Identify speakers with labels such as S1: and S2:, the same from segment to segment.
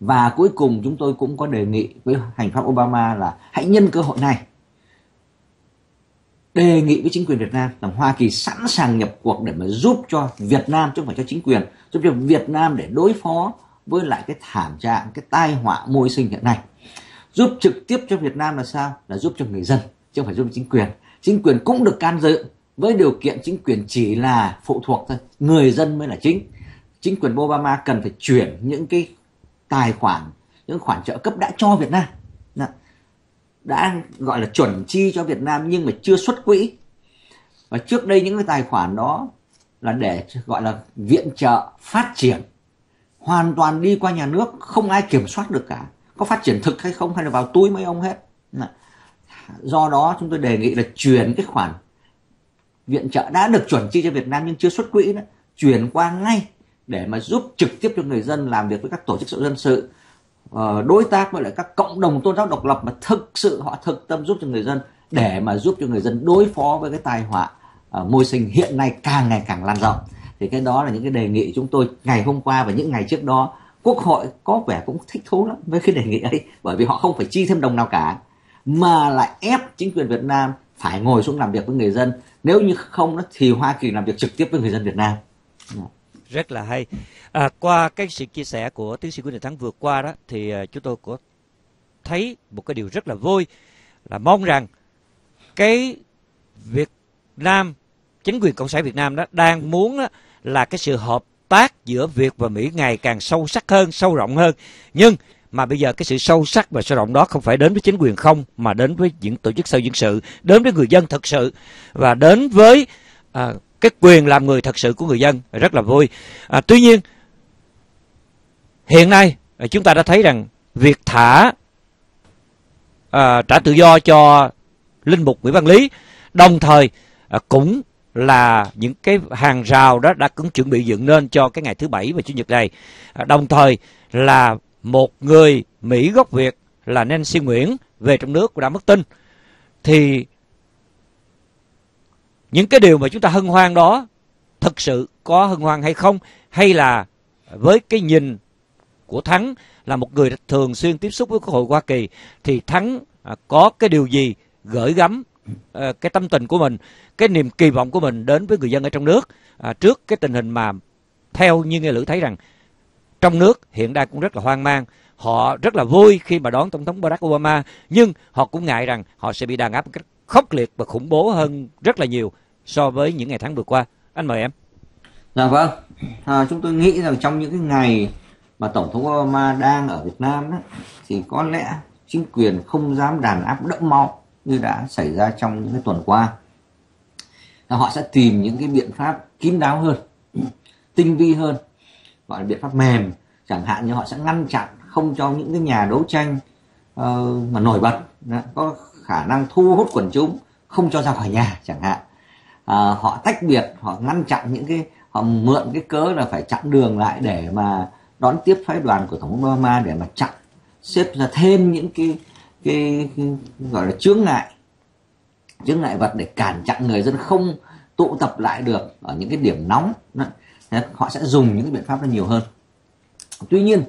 S1: và cuối cùng chúng tôi cũng có đề nghị với hành pháp Obama là hãy nhân cơ hội này đề nghị với chính quyền Việt Nam rằng Hoa Kỳ sẵn sàng nhập cuộc để mà giúp cho Việt Nam chứ không phải cho chính quyền, giúp cho Việt Nam để đối phó với lại cái thảm trạng, cái tai họa môi sinh hiện nay. Giúp trực tiếp cho Việt Nam là sao? Là giúp cho người dân, chứ không phải giúp cho chính quyền. Chính quyền cũng được can dự với điều kiện chính quyền chỉ là phụ thuộc thôi, người dân mới là chính. Chính quyền Obama cần phải chuyển những cái tài khoản, những khoản trợ cấp đã cho Việt Nam. Đã gọi là chuẩn chi cho Việt Nam nhưng mà chưa xuất quỹ. Và trước đây những cái tài khoản đó là để gọi là viện trợ phát triển. Hoàn toàn đi qua nhà nước, không ai kiểm soát được cả. Có phát triển thực hay không, hay là vào túi mấy ông hết. Do đó chúng tôi đề nghị là chuyển cái khoản viện trợ đã được chuẩn chi cho Việt Nam nhưng chưa xuất quỹ đó, chuyển qua ngay để mà giúp trực tiếp cho người dân làm việc với các tổ chức xã hội dân sự. Ờ, đối tác với lại các cộng đồng tôn giáo độc lập mà thực sự họ thực tâm giúp cho người dân, để mà giúp cho người dân đối phó với cái tai họa ờ, môi sinh hiện nay càng ngày càng lan rộng. Thì cái đó là những cái đề nghị chúng tôi ngày hôm qua và những ngày trước đó, quốc hội có vẻ cũng thích thú lắm với cái đề nghị ấy, bởi vì họ không phải chi thêm đồng nào cả, mà lại ép chính quyền Việt Nam phải ngồi xuống làm việc với người dân. Nếu như không thì Hoa Kỳ làm việc trực tiếp với người dân Việt Nam.
S2: Dạ rất là hay à, qua cái sự chia sẻ của tiến sĩ Nguyễn Đình Thắng vừa qua đó thì à, chúng tôi có thấy một cái điều rất là vui là mong rằng cái Việt Nam chính quyền cộng sản Việt Nam đó đang muốn đó, là cái sự hợp tác giữa Việt và Mỹ ngày càng sâu sắc hơn, sâu rộng hơn. Nhưng mà bây giờ cái sự sâu sắc và sâu rộng đó không phải đến với chính quyền không mà đến với những tổ chức sau dân sự, đến với người dân thật sự và đến với à, cái quyền làm người thật sự của người dân rất là vui. À, tuy nhiên hiện nay à, chúng ta đã thấy rằng việc thả à, trả tự do cho linh mục Nguyễn Văn Lý đồng thời à, cũng là những cái hàng rào đó đã cũng chuẩn bị dựng nên cho cái ngày thứ bảy và chủ nhật này à, đồng thời là một người Mỹ gốc Việt là Nancy Nguyễn về trong nước đã mất tin thì những cái điều mà chúng ta hân hoan đó thực sự có hân hoan hay không? Hay là với cái nhìn của Thắng là một người thường xuyên tiếp xúc với Quốc hội Hoa Kỳ thì Thắng à, có cái điều gì gửi gắm ờ, cái tâm tình của mình, cái niềm kỳ vọng của mình đến với người dân ở trong nước à, trước cái tình hình mà theo như nghe lữ thấy rằng trong nước hiện đang cũng rất là hoang mang họ rất là vui khi mà đón tổng thống Barack Obama nhưng họ cũng ngại rằng họ sẽ bị đàn áp một cách khốc liệt và khủng bố hơn rất là nhiều so với những ngày tháng vừa qua. Anh mời em.
S1: Dạ vâng. À, chúng tôi nghĩ rằng trong những cái ngày mà tổng thống Obama đang ở Việt Nam đó, thì có lẽ chính quyền không dám đàn áp đẫm máu như đã xảy ra trong những cái tuần qua. Họ sẽ tìm những cái biện pháp kín đáo hơn tinh vi hơn gọi là biện pháp mềm. Chẳng hạn như họ sẽ ngăn chặn không cho những cái nhà đấu tranh uh, mà nổi bật có khả năng thu hút quần chúng không cho ra khỏi nhà chẳng hạn. À, họ tách biệt họ ngăn chặn những cái họ mượn cái cớ là phải chặn đường lại để mà đón tiếp phái đoàn của tổng thống Obama để mà chặn xếp ra thêm những cái cái, cái gọi là chướng ngại chướng ngại vật để cản chặn người dân không tụ tập lại được ở những cái điểm nóng. Họ sẽ dùng những cái biện pháp nó nhiều hơn. Tuy nhiên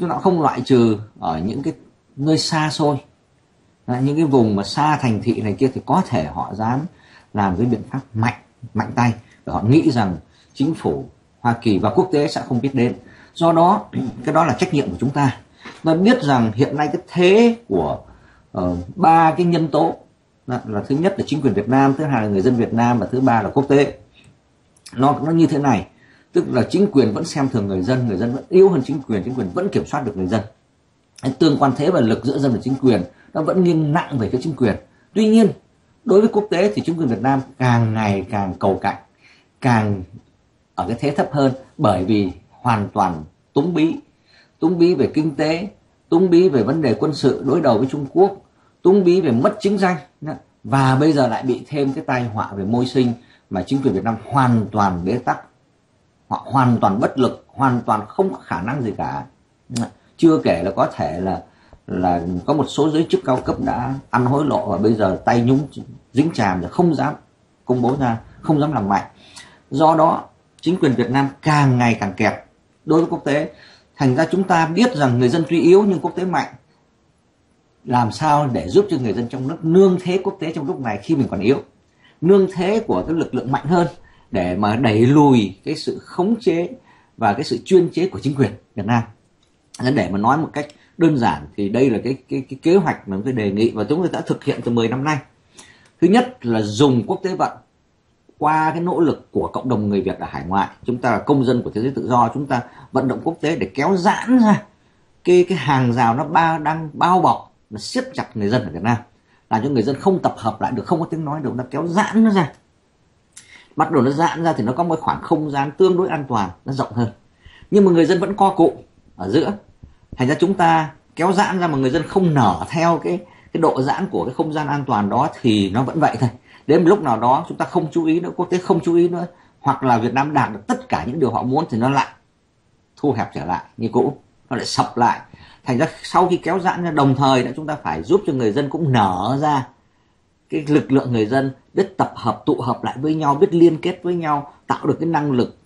S1: chúng ta không loại trừ ở những cái nơi xa xôi những cái vùng mà xa thành thị này kia thì có thể họ dám làm cái biện pháp mạnh mạnh tay. Và họ nghĩ rằng chính phủ Hoa Kỳ và quốc tế sẽ không biết đến. Do đó cái đó là trách nhiệm của chúng ta. Và biết rằng hiện nay cái thế của uh, ba cái nhân tố là, là thứ nhất là chính quyền Việt Nam thứ hai là người dân Việt Nam và thứ ba là quốc tế. Nó nó như thế này tức là chính quyền vẫn xem thường người dân người dân vẫn yếu hơn chính quyền chính quyền vẫn kiểm soát được người dân tương quan thế và lực giữa dân và chính quyền nó vẫn nghiêng nặng về cái chính quyền. Tuy nhiên, đối với quốc tế thì chính quyền Việt Nam càng ngày càng cầu cạnh, càng ở cái thế thấp hơn bởi vì hoàn toàn túng bí. Túng bí về kinh tế, túng bí về vấn đề quân sự đối đầu với Trung Quốc, túng bí về mất chính danh và bây giờ lại bị thêm cái tai họa về môi sinh mà chính quyền Việt Nam hoàn toàn bế tắc. Họ hoàn toàn bất lực, hoàn toàn không có khả năng gì cả chưa kể là có thể là là có một số giới chức cao cấp đã ăn hối lộ và bây giờ tay nhúng, dính chàm rồi không dám công bố ra, không dám làm mạnh. Do đó, chính quyền Việt Nam càng ngày càng kẹp đối với quốc tế. Thành ra chúng ta biết rằng người dân tuy yếu nhưng quốc tế mạnh. Làm sao để giúp cho người dân trong nước nương thế quốc tế trong lúc này khi mình còn yếu? Nương thế của cái lực lượng mạnh hơn để mà đẩy lùi cái sự khống chế và cái sự chuyên chế của chính quyền Việt Nam nên để mà nói một cách đơn giản thì đây là cái cái, cái kế hoạch mà tôi đề nghị và chúng tôi đã thực hiện từ 10 năm nay. Thứ nhất là dùng quốc tế vận qua cái nỗ lực của cộng đồng người Việt ở hải ngoại. Chúng ta là công dân của thế giới tự do chúng ta vận động quốc tế để kéo giãn ra. Cái cái hàng rào nó ba đang bao bọc nó siết chặt người dân ở Việt Nam. Làm cho người dân không tập hợp lại được không có tiếng nói được nó kéo giãn nó ra. Bắt đầu nó giãn ra thì nó có một khoảng không gian tương đối an toàn nó rộng hơn. Nhưng mà người dân vẫn co cụ ở giữa. Thành ra chúng ta kéo giãn ra mà người dân không nở theo cái cái độ giãn của cái không gian an toàn đó thì nó vẫn vậy thôi. Đến một lúc nào đó chúng ta không chú ý nữa, quốc tế không chú ý nữa, hoặc là Việt Nam đạt được tất cả những điều họ muốn thì nó lại thu hẹp trở lại như cũ, nó lại sập lại. Thành ra sau khi kéo giãn ra, đồng thời là chúng ta phải giúp cho người dân cũng nở ra cái lực lượng người dân, biết tập hợp, tụ hợp lại với nhau, biết liên kết với nhau, tạo được cái năng lực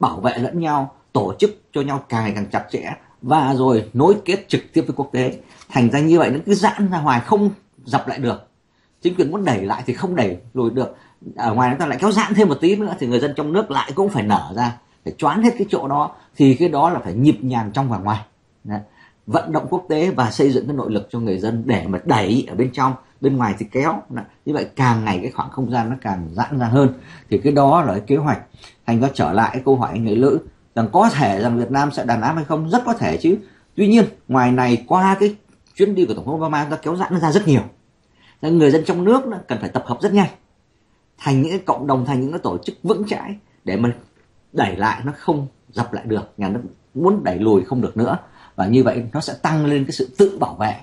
S1: bảo vệ lẫn nhau tổ chức cho nhau càng ngày càng chặt chẽ và rồi nối kết trực tiếp với quốc tế. Thành ra như vậy nó cứ giãn ra ngoài, không dập lại được. Chính quyền muốn đẩy lại thì không đẩy lùi được. Ở ngoài chúng ta lại kéo giãn thêm một tí nữa thì người dân trong nước lại cũng phải nở ra để choán hết cái chỗ đó. Thì cái đó là phải nhịp nhàng trong và ngoài. Đấy. vận động quốc tế và xây dựng cái nội lực cho người dân để mà đẩy ở bên trong, bên ngoài thì kéo. Như vậy càng ngày cái khoảng không gian nó càng giãn ra hơn. Thì cái đó là cái kế hoạch. Thành ra trở lại cái câu hỏi anh người lữ rằng có thể rằng Việt Nam sẽ đàn áp hay không? Rất có thể chứ. Tuy nhiên, ngoài này, qua cái chuyến đi của tổng thống Obama ta kéo giãn ra rất nhiều. Nên người dân trong nước cần phải tập hợp rất nhanh. Thành những cái cộng đồng, thành những cái tổ chức vững chãi để mà đẩy lại nó không dập lại được. Nhà nước muốn đẩy lùi không được nữa. Và như vậy, nó sẽ tăng lên cái sự tự bảo vệ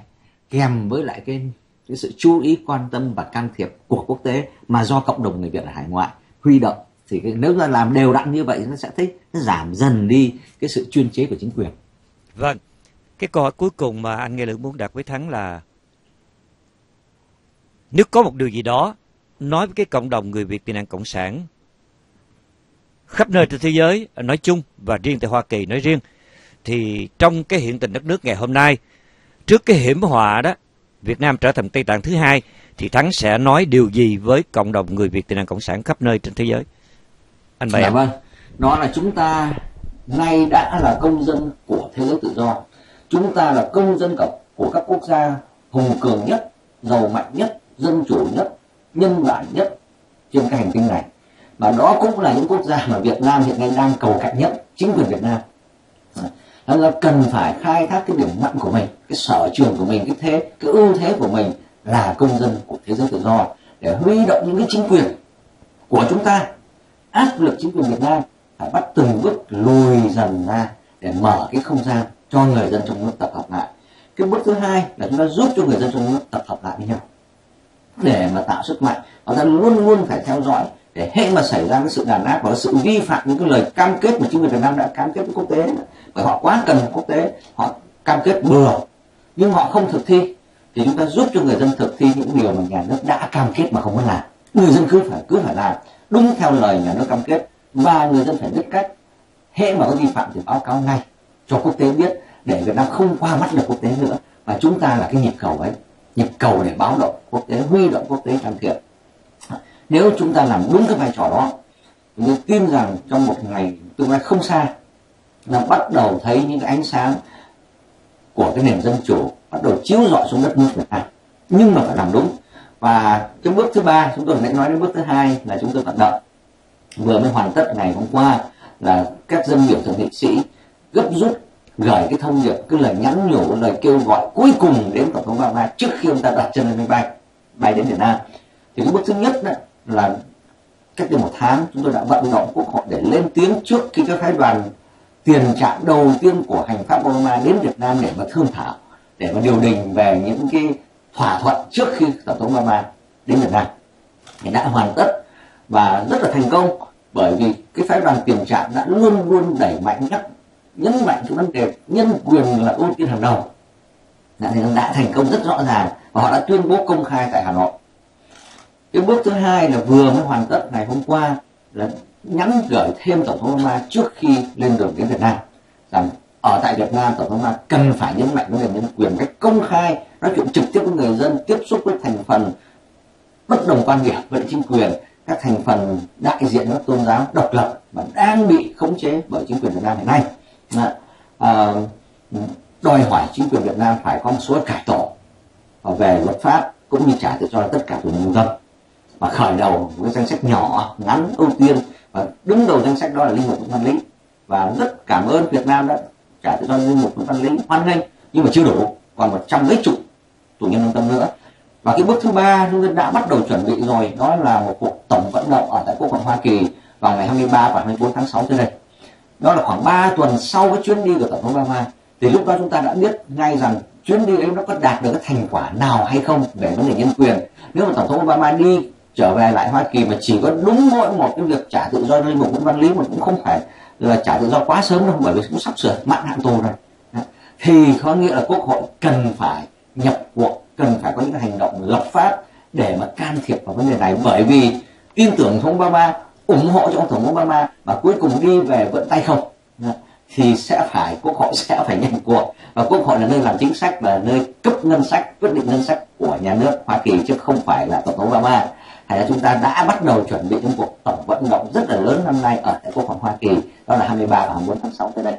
S1: kèm với lại cái cái sự chú ý, quan tâm và can thiệp của quốc tế mà do cộng đồng người Việt ở hải ngoại huy động thì cái, nếu mà làm đều đặn như vậy nó sẽ thấy nó giảm dần đi cái sự chuyên chế của chính quyền.
S2: Vâng, cái câu hỏi cuối cùng mà anh nghe lượng muốn đặt với thắng là nếu có một điều gì đó nói với cái cộng đồng người Việt tị nạn cộng sản khắp nơi trên thế giới nói chung và riêng tại Hoa Kỳ nói riêng thì trong cái hiện tình đất nước ngày hôm nay trước cái hiểm họa đó Việt Nam trở thành Tây Tạng thứ hai thì Thắng sẽ nói điều gì với cộng đồng người Việt tị nạn cộng sản khắp nơi trên thế giới?
S1: Anh Bảy. Dạ vâng. Nó là chúng ta nay đã là công dân của thế giới tự do. Chúng ta là công dân của các quốc gia hùng cường nhất, giàu mạnh nhất, dân chủ nhất, nhân bản nhất trên cái hành tinh này. Và đó cũng là những quốc gia mà Việt Nam hiện nay đang cầu cạnh nhất, chính quyền Việt Nam. Nên là cần phải khai thác cái điểm mạnh của mình, cái sở trường của mình, cái thế, cái ưu thế của mình là công dân của thế giới tự do để huy động những cái chính quyền của chúng ta áp lực chính quyền Việt Nam phải bắt từng bước lùi dần ra để mở cái không gian cho người dân trong nước tập hợp lại. Cái bước thứ hai là chúng ta giúp cho người dân trong nước tập hợp lại với nhau. Để mà tạo sức mạnh và ta luôn luôn phải theo dõi để hệ mà xảy ra cái sự đàn áp và sự vi phạm những cái lời cam kết mà chính quyền Việt Nam đã cam kết với quốc tế. Bởi họ quá cần quốc tế, họ cam kết bừa. Nhưng họ không thực thi, thì chúng ta giúp cho người dân thực thi những điều mà nhà nước đã cam kết mà không có làm người dân cứ phải cứ phải làm. Đúng theo lời nhà nước cam kết, và người dân phải biết cách. Hệ mà có vi phạm thì báo cáo ngay cho quốc tế biết, để Việt Nam không qua mắt được quốc tế nữa. Và chúng ta là cái nhịp cầu ấy, nhịp cầu để báo động quốc tế, huy động quốc tế can thiệp. Nếu chúng ta làm đúng cái vai trò đó, tôi tin rằng trong một ngày tương lai không xa nó bắt đầu thấy những ánh sáng của cái nền dân chủ bắt đầu chiếu rọi xuống đất nước Việt Nam. Nhưng mà phải làm đúng và cái bước thứ ba, chúng tôi đã nói đến bước thứ hai là chúng tôi vận động. Vừa mới hoàn tất ngày hôm qua là các dân biểu thượng nghị sĩ gấp rút gửi cái thông điệp, cái lời nhắn nhủ, lời kêu gọi cuối cùng đến tổng thống Obama trước khi ông ta đặt chân lên máy bay bay đến Việt Nam. Thì cái bước thứ nhất đó là cách đây một tháng, chúng tôi đã vận động quốc hội để lên tiếng trước khi các phái đoàn tiền trạm đầu tiên của hành pháp Obama đến Việt Nam để mà thương thảo, để mà điều đình về những cái thỏa thuận trước khi tổng thống Obama đến Việt Nam. Thì đã hoàn tất và rất là thành công bởi vì cái phái đoàn tiền trạm đã luôn luôn đẩy mạnh nhắc nhấn mạnh cái vấn đề nhân quyền là ưu tiên hàng đầu. Đã, đã thành công rất rõ ràng và họ đã tuyên bố công khai tại Hà Nội. Cái bước thứ hai là vừa mới hoàn tất ngày hôm qua là nhắn gửi thêm tổng thống Obama trước khi lên đường đến Việt Nam rằng ở tại Việt Nam tổng thống Nga cần phải nhấn mạnh vấn đề nhân quyền cách công khai nói chuyện trực tiếp với người dân tiếp xúc với thành phần bất đồng quan điểm với chính quyền các thành phần đại diện các tôn giáo độc lập mà đang bị khống chế bởi chính quyền Việt Nam hiện nay. À, đòi hỏi chính quyền Việt Nam phải có một số cải tổ về luật pháp cũng như trả tự do tất cả của nhân dân. Và khởi đầu một cái danh sách nhỏ ngắn ưu tiên và đứng đầu danh sách đó là linh mục văn lý và rất cảm ơn Việt Nam đã trả tự do linh mục văn lý hoan nghênh, nhưng mà chưa đủ. Còn một trăm mấy chục tù nhân lương tâm nữa. Và cái bước thứ ba chúng tôi đã bắt đầu chuẩn bị rồi, đó là một cuộc tổng vận động ở tại quốc hội Hoa Kỳ vào ngày 23 và 24 tháng 6 tới đây. Đó là khoảng 3 tuần sau cái chuyến đi của tổng thống Obama. Thì lúc đó chúng ta đã biết ngay rằng chuyến đi ấy nó có đạt được cái thành quả nào hay không về vấn đề nhân quyền. Nếu mà tổng thống Obama đi trở về lại Hoa Kỳ mà chỉ có đúng mỗi một cái việc trả tự do lên một Nguyễn Văn Lý mà cũng không phải là trả tự do quá sớm đâu, bởi vì cũng sắp sửa mãn hạn tù rồi. Thì có nghĩa là quốc hội cần phải nhập cuộc, cần phải có những hành động lập pháp để mà can thiệp vào vấn đề này. Bởi vì tin tưởng ông Obama, ủng hộ cho ông tổng Obama và cuối cùng đi về vận tay không. Thì sẽ phải, quốc hội sẽ phải nhận cuộc. Và quốc hội là nơi làm chính sách và nơi cấp ngân sách, quyết định ngân sách của nhà nước Hoa Kỳ chứ không phải là tổng thống Obama hay là chúng ta đã bắt đầu chuẩn bị những cuộc tổng vận động rất là lớn năm nay ở tại quốc phòng Hoa Kỳ. Đó là 23 và 24 tháng 6 tới đây.